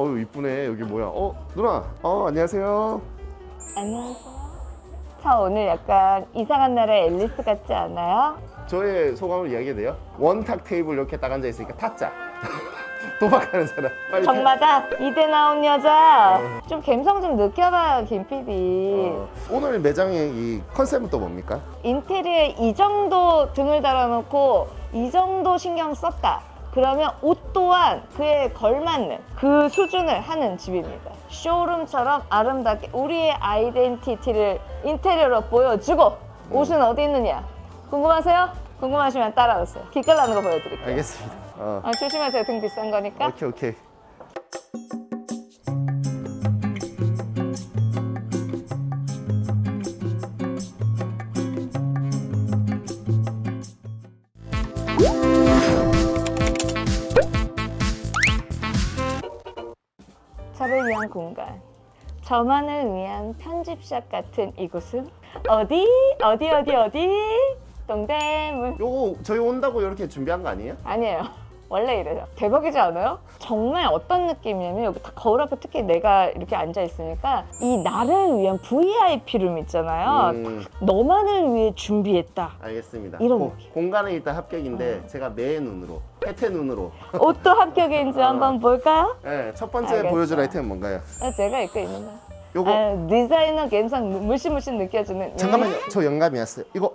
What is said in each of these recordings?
어유 이쁘네 여기 뭐야 어 누나 어 안녕하세요 안녕하세요. 저 오늘 약간 이상한 나라의 앨리스 같지 않아요? 저의 소감을 이야기해도 돼요? 원탁 테이블 이렇게 딱 앉아 있으니까 타짜 도박하는 사람 빨리 정마다 이대 나온 여자. 좀 감성 좀 느껴봐요, 김 PD. 어, 오늘 매장의 이 컨셉은 또 뭡니까? 인테리어에 이 정도 등을 달아놓고 이 정도 신경 썼다. 그러면 옷 또한 그에 걸맞는 그 수준을 하는 집입니다. 쇼룸처럼 아름답게 우리의 아이덴티티를 인테리어로 보여주고 옷은 어디 있느냐? 궁금하세요? 궁금하시면 따라오세요. 기깔 나는 거 보여드릴게요. 알겠습니다 어. 아, 조심하세요. 등 비싼 거니까. 오케이 오케이 저를 위한 공간. 저만을 위한 편집샵 같은 이곳은 어디? 어디 어디 어디? 동대문. 요거 저희 온다고 이렇게 준비한 거 아니에요? 아니에요. 원래 이래요. 대박이지 않아요? 정말 어떤 느낌이냐면 여기 다 거울 앞에 특히 내가 이렇게 앉아 있으니까 이 나를 위한 VIP 룸 있잖아요. 음, 너만을 위해 준비했다. 알겠습니다 이런 고- 느낌. 공간은 일단 합격인데 제가 내 눈으로 혜태 눈으로 옷도 합격인지 한번 볼까요? 네, 첫 번째 알겠어요. 보여줄 아이템은 뭔가요? 아, 제가 입고 있는 거. 요거 아, 디자이너 감성 물씬물씬 느껴지는. 잠깐만요 저 영감이 왔어요 이거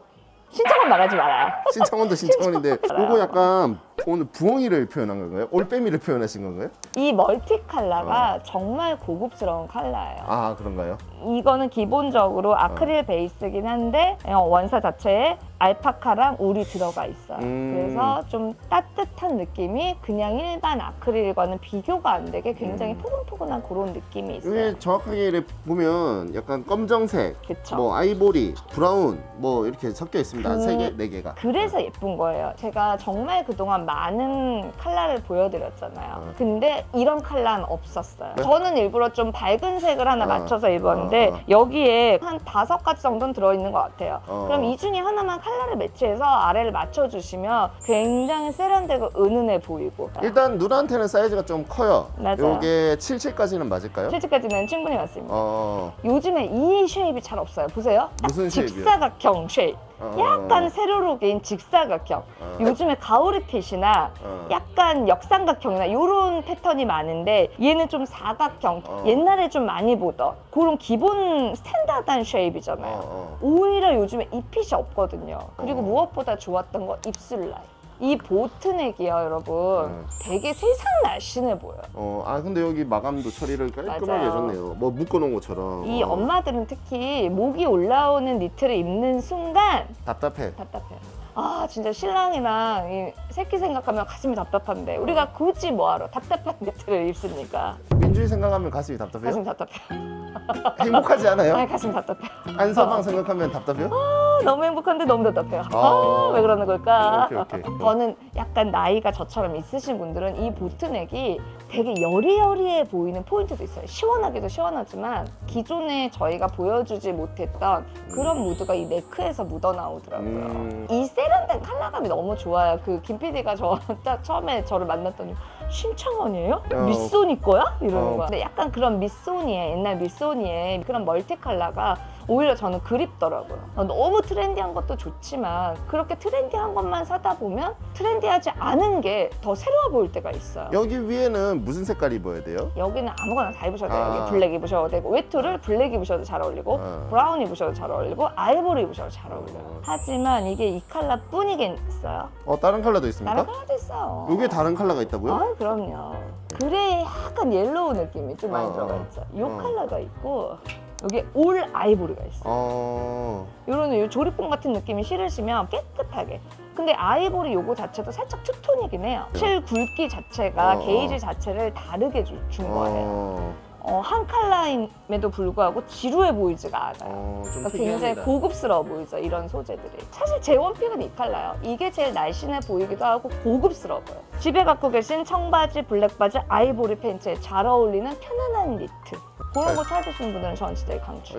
신창원 나가지 말아요. 신창원도 신창원인데 요거 약간 오늘 부엉이를 표현한 건가요? 올빼미를 표현하신 건가요? 이 멀티 컬러가 정말 고급스러운 컬러예요. 아 그런가요? 이거는 기본적으로 아크릴 베이스긴 한데 어, 원사 자체에 알파카랑 울이 들어가 있어요. 음. 그래서 좀 따뜻한 느낌이 그냥 일반 아크릴과는 비교가 안 되게 굉장히 음. 포근포근한 그런 느낌이 있어요. 이게 정확하게 이렇게 보면 약간 검정색, 그쵸. 뭐 아이보리, 브라운 뭐 이렇게 섞여 있습니다. 한 그- 세 개, 네 개가. 그래서 예쁜 거예요. 제가 정말 그동안 많은 컬러를 보여드렸잖아요. 어. 근데 이런 컬러는 없었어요. 네? 저는 일부러 좀 밝은 색을 하나 어. 맞춰서 입었는데 어, 어. 여기에 한 다섯 가지 정도는 들어있는 것 같아요. 어. 그럼 이 중에 하나만 컬러를 매치해서 아래를 맞춰주시면 굉장히 세련되고 은은해 보이고 일단 누나한테는 사이즈가 좀 커요. 맞아요. 요게 77까지는 맞을까요? 77까지는 충분히 맞습니다. 어, 요즘에 이 shape이 잘 없어요. 보세요. 딱 무슨 shape이요? 직사각형 shape. 어. 약간 세로로 긴 직사각형. 어. 요즘에 가오리 fit이나 어. 약간 역삼각형이나 이런 패턴이 많은데 얘는 좀 사각형. 어. 옛날에 좀 많이 보던 그런 기본 스탠다드한 shape이잖아요. 어, 어. 오히려 요즘에 이 fit이 없거든요. 그리고 어. 무엇보다 좋았던 건 입술 라인. 이 보트넥이요, 여러분. 음. 되게 세상 날씬해 보여요. 어, 아 근데 여기 마감도 처리를 깔끔하게 맞아요. 해줬네요. 뭐 묶어놓은 것처럼. 이 어. 엄마들은 특히 목이 올라오는 니트를 입는 순간 답답해. 답답해요. 아 진짜 신랑이랑 이 새끼 생각하면 가슴이 답답한데 우리가 굳이 뭐하러 답답한 니트를 입습니까? 민주이 생각하면 가슴이 답답해요? 가슴 답답해요. 행복하지 않아요? 아니 가슴 답답해요. 안서방 생각하면 답답해요? 아, 너무 행복한데 너무 답답해요. 아. 아, 왜 그러는 걸까? 오케이, 오케이, 오케이. 저는 약간 나이가 저처럼 있으신 분들은 이 보트넥이 되게 여리여리해 보이는 포인트도 있어요. 시원하기도 시원하지만 기존에 저희가 보여주지 못했던 그런 무드가 이 네크에서 묻어나오더라고요. 음. 이 세련된 컬러감이 너무 좋아요. 그 김 PD가 저 딱 처음에 저를 만났더니 신창원이에요? 어. 미소니 거야? 이러는 어. 거야. 근데 약간 그런 미소니의 옛날 미소니의 그런 멀티 컬러가 오히려 저는 그립더라고요. 어, 너무 트렌디한 것도 좋지만 그렇게 트렌디한 것만 사다 보면 트렌디하지 않은 게 더 새로워 보일 때가 있어요. 여기 위에는 무슨 색깔 입어야 돼요? 여기는 아무거나 다 입으셔도 돼요. 아. 여기 블랙 입으셔도 되고 외투를 블랙 입으셔도 잘 어울리고 아. 브라운 입으셔도 잘 어울리고 아이보리 입으셔도 잘 어울려요. 어. 하지만 이게 이 컬러 뿐이긴 있어요. 어 다른 컬러도 있습니까? 다른 컬러도 있어요. 요게 다른 컬러가 있다고요? 아 그럼요. 그레이 약간 옐로우 느낌이 좀 많이 어, 들어가 어. 있죠. 이 어. 컬러가 있고 여기 all 아이보리가 있어요. 어. 이런 요 조립봉 같은 느낌이 싫으시면 깨끗하게. 근데 아이보리 요거 자체도 살짝 투톤이긴 해요. 실 굵기 자체가 어, 어. 게이지 자체를 다르게 주- 준 거예요. 어. 어, 한 컬러임에도 불구하고 지루해 보이지가 않아요. 어, 좀 그러니까 굉장히 특이합니다. 고급스러워 보이죠 이런 소재들이. 사실 제 원픽은 이 컬러요. 이게 제일 날씬해 보이기도 하고 고급스러워 보여요. 집에 갖고 계신 청바지 블랙바지 아이보리 팬츠에 잘 어울리는 편안한 니트. 그런 거 찾으시는 분들은 전 진짜 강추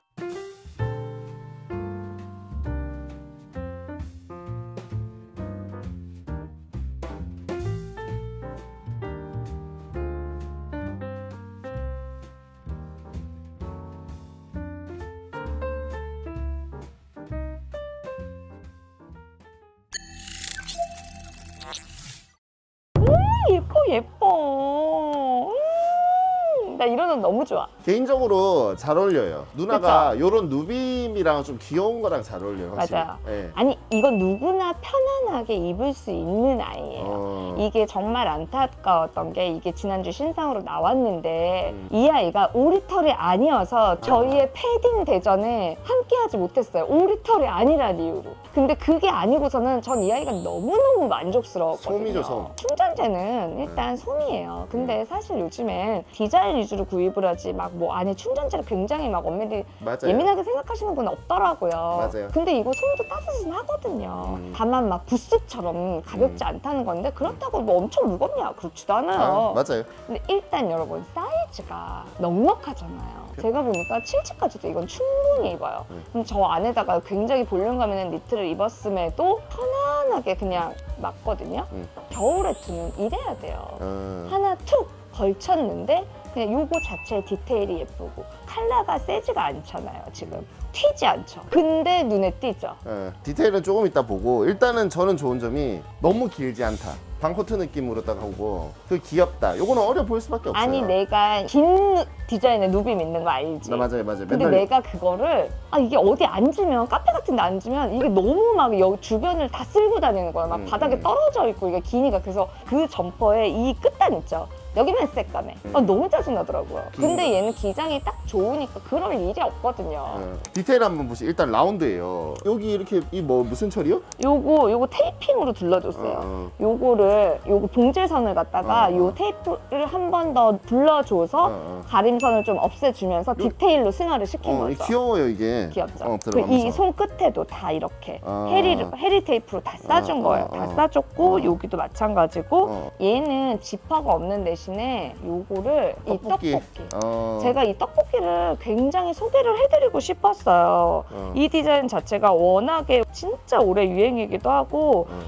너무 좋아. 개인적으로 잘 어울려요. 누나가 요런 누빔이랑 좀 귀여운 거랑 잘 어울려요. 확실히. 맞아요. 예. 아니 이건 누구나 편안하게 입을 수 있는 아이예요. 어. 이게 정말 안타까웠던 게 이게 지난주 신상으로 나왔는데 음. 이 아이가 오리털이 아니어서 저희의 패딩 대전에 함께하지 못했어요. 오리털이 아니란 이유로. 근데 그게 아니고서는 전 이 아이가 너무너무 만족스러웠거든요. 솜이죠, 솜. 충전재는 일단 솜이에요. 근데 사실 요즘엔 디자인 위주로 구입을 하지 막뭐 안에 충전재를 굉장히 막 엄밀히 맞아요. 예민하게 생각하시는 분 없더라고요. 맞아요. 근데 이거 손도 따뜻하거든요. 음. 다만 막 부스처럼 가볍지 않다는 건데 그렇다고 뭐 엄청 무겁냐? 그렇지도 않아요. 아, 맞아요. 근데 일단 여러분 사이즈가 넉넉하잖아요. 제가 보니까 7치까지도 이건 충분히 입어요. 음. 그럼 저 안에다가 굉장히 볼륨감 있는 니트를 입었음에도 편안하게 그냥 맞거든요. 음. 겨울에 두는 이래야 돼요. 어. 하나 툭 걸쳤는데 그냥 요거 자체 디테일이 예쁘고 컬러가 세지가 않잖아요 지금 튀지 않죠 근데 눈에 띄죠 예, 디테일은 조금 이따 보고 일단은 저는 좋은 점이 너무 길지 않다. 방코트 느낌으로 딱 하고 그 귀엽다. 요거는 어려 보일 수밖에 없어요. 아니 내가 긴 디자인의 누빔 있는 거 알지 나 맞아요, 맞아요. 근데 맨날 내가 그거를 아 이게 어디 앉으면 카페 같은 데 앉으면 이게 너무 막 여, 주변을 다 쓸고 다니는 거야 막 음, 바닥에 음. 떨어져 있고 이게 기니까 그래서 그 점퍼의 이 끝단 있죠 여기만 새까매 아, 음. 너무 짜증나더라고요 기니가. 근데 얘는 기장이 딱 좋으니까 그럴 일이 없거든요 어, 디테일 한번 보시. 일단 라운드예요. 여기 이렇게 이 뭐 무슨 처리요? 요거 요거 테이핑으로 둘러줬어요. 어, 어. 요거를 요거 봉제선을 갖다가 어, 어. 요 테이프를 한 번더 둘러줘서 어, 어. 가림선을 좀 없애주면서 디테일로 승화를 시킨 어, 이 거죠. 귀여워요 이게. 귀엽죠. 어, 그리고 들어가면서. 이 손끝에도 다 이렇게 어. 헤리 헤리 테이프로 다 싸준 어, 거예요. 어, 다 어. 싸줬고 어. 여기도 마찬가지고 어. 얘는 지퍼가 없는 대신 에 요거를 이 떡볶이. 떡볶이. 어. 제가 이 떡볶이를 굉장히 소개를 해드리고 싶었어요. 어. 이 디자인 자체가 워낙에 진짜 오래 유행이기도 하고 어.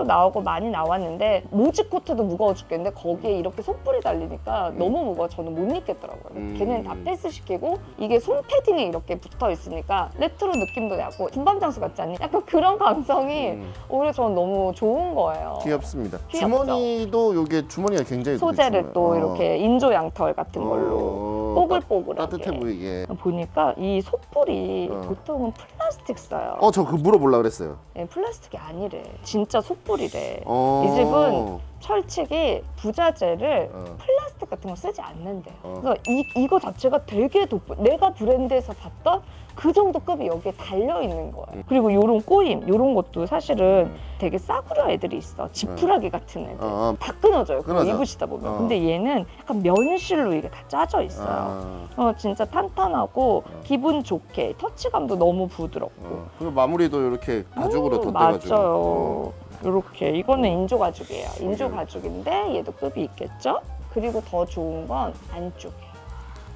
코트로도 나오고 많이 나왔는데 모직 코트도 무거워 죽겠는데 거기에 이렇게 소뿔이 달리니까 너무 무거워 저는 못 입겠더라고요. 음. 걔는 다 패스시키고 이게 솜 패딩에 이렇게 붙어 있으니까 레트로 느낌도 나고 군밤 장수 같지 않니? 약간 그런 감성이 음. 오히려 저는 너무 좋은 거예요. 귀엽습니다. 귀엽죠? 주머니도 요게 주머니가 굉장히 소재를. 또 어. 이렇게 인조 양털 같은 걸로 어, 뽀글뽀글하게. 따뜻해 보이게. 보니까 이 소뿔이 어. 보통은 플라스틱 써요. 어, 저 그 물어보려 그랬어요. 네, 플라스틱이 아니래. 진짜 소뿔이래. 어. 이 집은 철칙이 부자재를 어. 플라스틱 같은 거 쓰지 않는데. 어. 그래서 이, 이거 자체가 되게 돋보. 내가 브랜드에서 봤던 그 정도 급이 여기에 달려 있는 거예요. 음. 그리고 요런 꼬임, 요런 것도 사실은 음. 되게 싸구려 애들이 있어. 지푸라기 같은 애들. 어. 다 끊어져요. 끊어져. 입으시다 보면. 어. 근데 얘는 약간 면실로 이게 다 짜져 있어요. 아. 어, 진짜 탄탄하고 어. 기분 좋게 터치감도 너무 부드 럽고 어. 그리고 마무리도 이렇게 가죽으로 음, 덧대가지고. 맞아요. 어. 이렇게 이거는 인조 가죽이에요. 인조 오케이. 가죽인데 얘도 급이 있겠죠? 그리고 더 좋은 건 안쪽에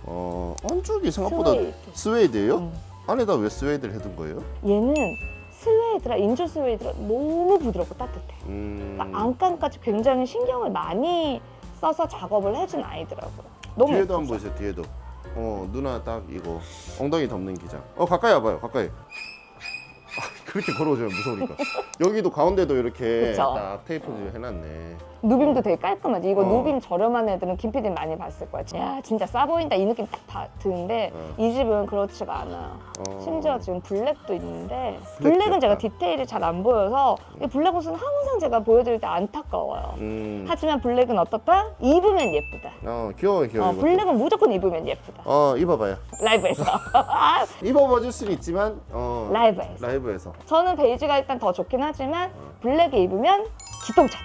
어. 안쪽이 생각보다 스웨이드. 스웨이드 예요? 음. 안에다 왜 스웨이드를 해둔 거예요? 얘는 스웨이드라 인조 스웨이드라 너무 부드럽고 따뜻해. 음. 그러니까 안감까지 굉장히 신경을 많이 써서 작업을 해준 아이더라고요. 너무 뒤에도 한번 예쁘죠? 보세요. 뒤에도. 어 누나 딱 이거 엉덩이 덮는 기장. 어 가까이 와봐요. 가까이. 아, 그렇게 걸어오죠 무서우니까. 여기도 가운데도 이렇게 그쵸. 딱 테이프 해놨네. 누빔도 되게 깔끔하지. 이거 어. 누빔 저렴한 애들은 김PD 많이 봤을 거야. 야 진짜 싸 보인다 이 느낌 딱 봐- 드는데 어. 이 집은 그렇지가 않아요. 어. 심지어 지금 블랙도 있는데 블랙 블랙은 제가. 디테일이 잘 안 보여서 이 블랙 옷은 항상 제가 보여드릴 때 안타까워요. 음. 하지만 블랙은 어떻다? 입으면 예쁘다. 어 귀여워 귀여워. 어. 블랙은 무조건 입으면 예쁘다. 어 입어봐요. 라이브에서. 입어봐줄 수는 있지만 어. 라이브에서. 라이브에서. 저는 베이지가 일단 더 좋긴 하지만 블랙에 입으면 기똥차다.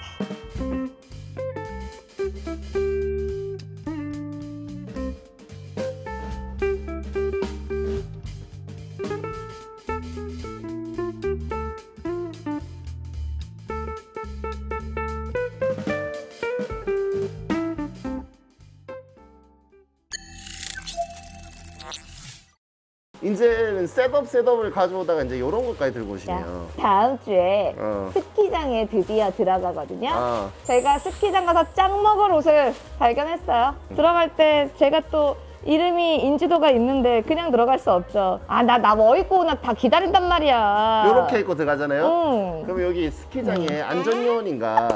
setup setup을 가져오다가 이제 이런 것까지 들고 자, 오시네요. 다음 주에 어. 스키장에 드디어 들어가거든요. 아. 제가 스키장 가서 짱 먹을 옷을 발견했어요. 들어갈 때 제가 또 이름이 인지도가 있는데 그냥 들어갈 수 없죠. 아, 나, 나 뭐 입고 오나 다 기다린단 말이야. 이렇게 입고 들어가잖아요. 응. 그럼 여기 스키장에 안전요원인가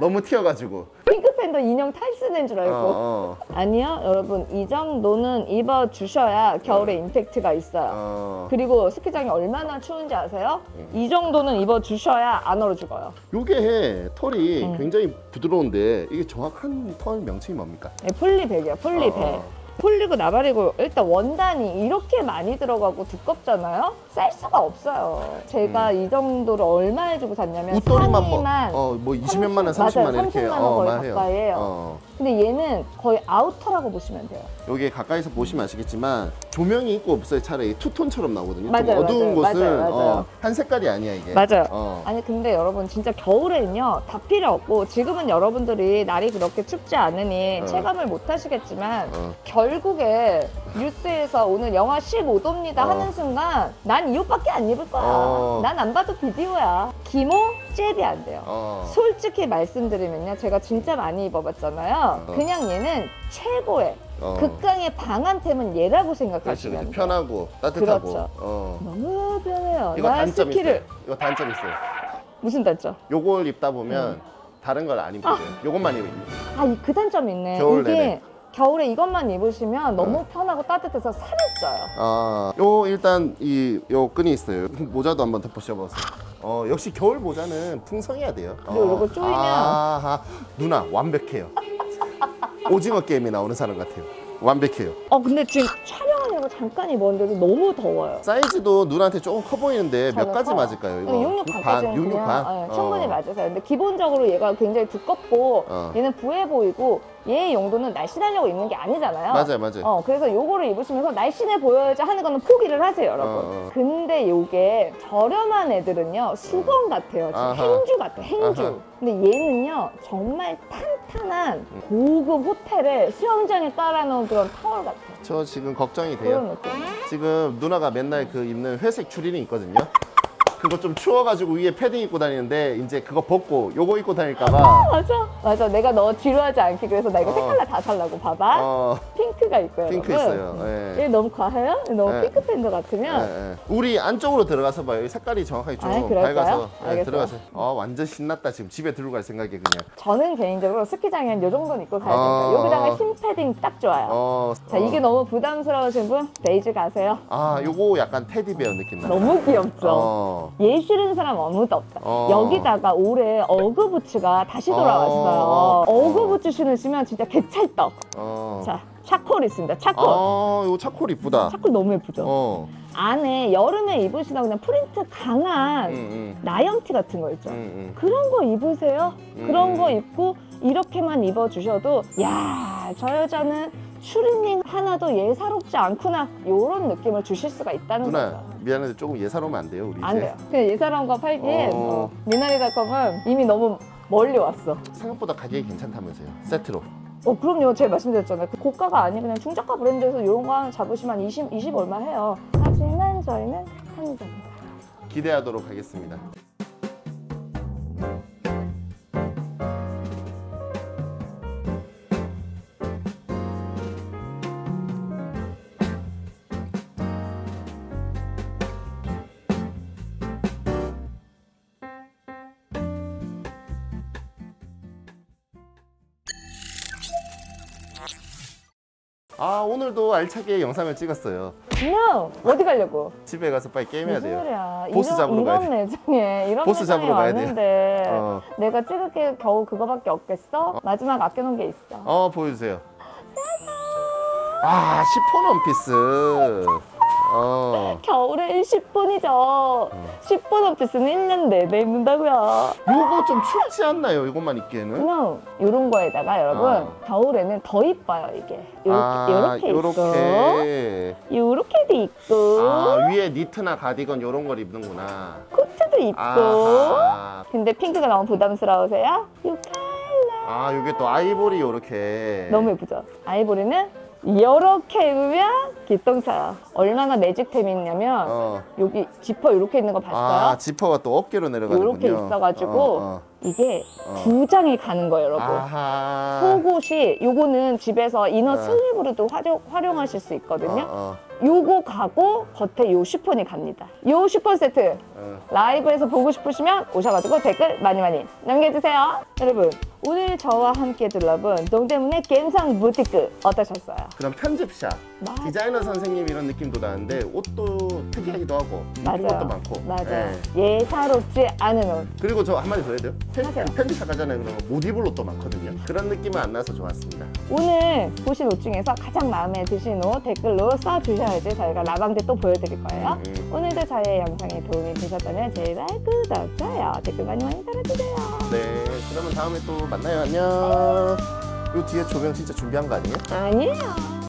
너무 튀어가지고 삐 핑크팬더 인형 탈출된 줄 알고. 어, 어, 아니요, 여러분 이 정도는 입어 주셔야 겨울에 임팩트가 있어요. 어. 그리고 스키장이 얼마나 추운지 아세요? 이 정도는 입어 주셔야 안 얼어 죽어요. 요게 털이 음. 굉장히 부드러운데 이게 정확한 털 명칭이 뭡니까? 네, 폴리백이야, 폴리백. 어, 어. 폴리고 나발이고 일단 원단이 이렇게 많이 들어가고 두껍잖아요. 쌀 수가 없어요. 제가 이 정도를 얼마에 주고 샀냐면 음. 윗도리만 뭐, 어, 뭐 20몇만 원, 30, 30만 원. 이렇게 30만 원 거의 만 해요. 가까이 해요. 어. 근데 얘는 거의 outer라고 보시면 돼요. 여기 가까이서 보시면 아시겠지만 조명이 있고 없어요 차라리 two-tone처럼 나오거든요. 맞아요, 좀 어두운 맞아요, 곳은 맞아요, 맞아요. 어, 한 색깔이 아니야 이게. 맞아요. 어. 아니 근데 여러분 진짜 겨울에는요 다 필요 없고 지금은 여러분들이 날이 그렇게 춥지 않으니 어. 체감을 못 하시겠지만 어. 결국에 뉴스에서 오늘 영하 15도입니다 어. 하는 순간 난 이 옷밖에 안 입을 거야 어. 난안 봐도 비디오야 기모 잽이 안 돼요 어. 솔직히 말씀드리면요 제가 진짜 많이 입어봤잖아요 어. 그냥 얘는 최고의 어. 극강의 방한템은 얘라고 생각하시면 그렇지. 편하고 따뜻하고. 그렇죠. 어. 너무 편해요 이거 나 단점 스키를 있어요. 이거 단점 있어요. 무슨 단점? 요걸 입다 보면 음. 다른 걸 안 입거든. 요것만 입으면. 아, 이그 단점 있네. 겨울 이게 내내. 겨울에 이것만 입으시면 너무 어. 편하고 따뜻해서 살이 쪄요. 아, 요 일단 이 요 끈이 있어요. 모자도 한번 덮어씌워보세요. 어, 역시 겨울 모자는 풍성해야 돼요. 어. 그리고 이거 조이면- 아하, 누나 완벽해요. 오징어 게임에 나오는 사람 같아요. 완벽해요. 어, 근데 지금 촬영하려고 잠깐 입었는데도 너무 더워요. 사이즈도 누나한테 조금 커 보이는데 몇 저는 가지 커요. 맞을까요? 이거 66 반까지는 66 그냥 반. 예, 충분히 어. 맞으세요. 근데 기본적으로 얘가 굉장히 두껍고 어. 얘는 부해 보이고 얘의 용도는 날씬하려고 입는 게 아니잖아요. 맞아요, 맞아요. 어, 그래서 요거를 입으시면서 날씬해 보여야지 하는 거는 포기를 하세요, 여러분. 어, 어. 근데 요게 저렴한 애들은요, 수건 같아요. 아하. 행주 같아, 행주. 아하. 근데 얘는요, 정말 탄탄한 고급 호텔에 수영장에 깔아놓은 그런 타월 같아요. 저 지금 걱정이 그런 돼요. 느낌. 지금 누나가 맨날 그 입는 회색 추리닝 있거든요. 그거 좀 추워가지고 위에 패딩 입고 다니는데 이제 그거 벗고 요거 입고 다닐까봐 맞아. 맞아. 내가 너 지루하지 않게 그래서 나 이거 어. 색깔 다 살라고 봐봐. 어, 핑크가 있고요. 핑크 여러분. 있어요. 예. 얘 너무 과해요? 얘 너무 예. 핑크 팬더 예, 같으면 예. 우리 안쪽으로 들어가서 봐요. 이 색깔이 정확하게 좀 아, 그럴까요? 밝아서 예, 알겠어요. 들어가세요. 어, 완전 신났다 지금 집에 들고 갈 생각에 그냥. 저는 개인적으로 스키장에 요 정도는 입고 가야 어. 된다. 여기다가 흰 패딩 딱 좋아요. 어, 자, 어. 이게 너무 부담스러우신 분 베이지 가세요. 아, 요거 약간 테디베어 느낌 나. 너무 귀엽죠? 어. 얘 싫은 사람 아무도 없다. 어. 여기다가 올해 어그부츠가 다시 돌아왔어요. 어. 어. 그부츠 신으시면 진짜 개찰떡. 어. 자, 차콜 있습니다. 차콜. 아, 요거 차콜 이쁘다. 차콜 너무 예쁘죠? 어. 안에 여름에 입으시다 그냥 프린트 강한 응, 응. 나염티 같은 거 있죠? 응, 응. 그런 거 입으세요. 음. 그런 거 입고 이렇게만 입어주셔도 야, 저 여자는 추리닝 하나도 예사롭지 않구나 이런 느낌을 주실 수가 있다는 누나 거죠. 미안한데 조금 예사로우면 안 돼요 우리 안 이제 돼요. 그냥 예사로운 거 팔기엔 어. 어. 미나리 닷컴은 이미 너무 멀리 왔어. 생각보다 가격이 괜찮다면서요 세트로 어, 그럼요. 제가 말씀드렸잖아요. 그 고가가 아닌 그냥 중저가 브랜드에서 이런 거 하나 잡으시면 20, 20 얼마 해요. 하지만 저희는 한정입니다. 기대하도록 하겠습니다 아 오늘도 알차게 영상을 찍었어요 No! 어디 가려고? 집에 가서 빨리 게임해야 돼요 소리야. 보스 이런, 잡으러 가야 이런 매장에 이런 보스 잡으러 가야. 왔는데 어. 내가 찍을 게 겨우 그거밖에 없겠어? 마지막 아껴놓은 게 있어. 어 보여주세요 아 10호 원피스 어 겨울에 10분이죠. 10분 원피스는 1년 내내 입는다고요. 요거 좀 춥지 않나요 이것만 입기에는 그냥 이런 거에다가 여러분 어. 겨울에는 더 이뻐요 이게. 요렇게, 아, 요렇게 있고 요렇게 요렇게도 있고 아 위에 니트나 가디건 요런 걸 입는구나 코트도 있고 아하. 근데 핑크가 너무 부담스러우세요? 이 컬러 아 요게 또 아이보리 요렇게 너무 예쁘죠? 아이보리는 이렇게 입으면 기똥차요. 얼마나 매직템이 있냐면 어. 여기 지퍼 이렇게 있는 거 봤어요? 아 지퍼가 또 어깨로 내려가는군요 요렇게 있어가지고 어, 어. 이게 어. 두 장이 가는 거예요, 여러분. 아하. 속옷이 요거는 집에서 inner 어. 슬립으로도 활용, 활용하실 수 있거든요. 어, 요거 가고 겉에 요 쉬폰이 갑니다. 요 쉬폰 세트 어. 라이브에서 보고 싶으시면 오셔가지고 댓글 많이 많이 남겨주세요. 여러분 오늘 저와 함께 둘러본 동대문의 갬성 부티크 어떠셨어요? 그럼 편집샵, 맞아. 디자이너 선생님 이런 느낌 도 나는데 옷도 특이하기도 하고 맞아요. 것도 많고. 맞아요. 예. 예사롭지 않은 옷. 그리고 저 한마디 더 해야 돼요? 편- 하세요. 편집샵 가잖아요. 그러면 못 입을 옷도 많거든요. 그런 느낌은 안 나서 좋았습니다. 오늘 보신 옷 중에서 가장 마음에 드신 옷 댓글로 써주셔야지 저희가 라방대 또 보여드릴 거예요. 음. 오늘도 저의 영상이 도움이 되셨다면 제발 구독, 좋아요, 댓글 많이 많이 달아주세요. 네, 그러면 다음에 또 만나요. 안녕. 요 뒤에 조명 진짜 준비한 거 아니에요? 아니에요.